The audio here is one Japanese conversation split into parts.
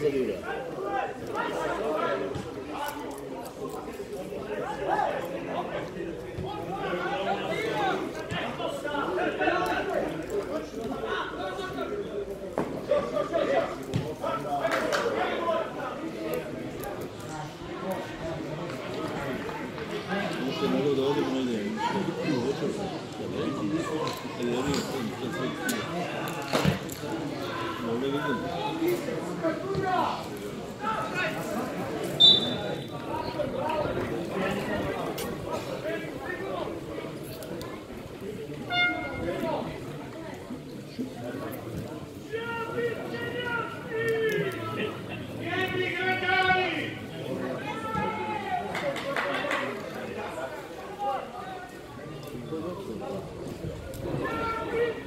Samo nazad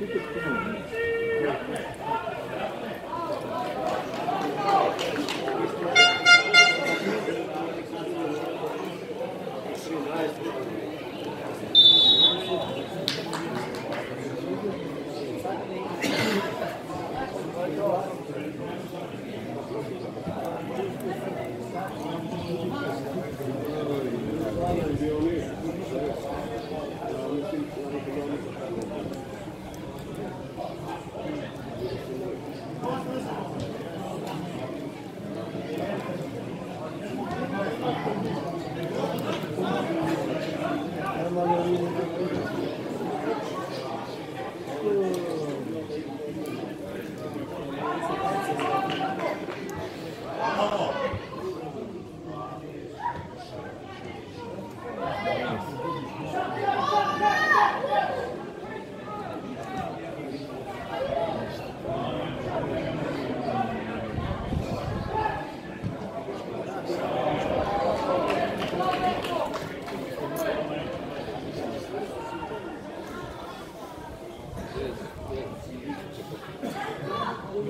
出てきてるのね。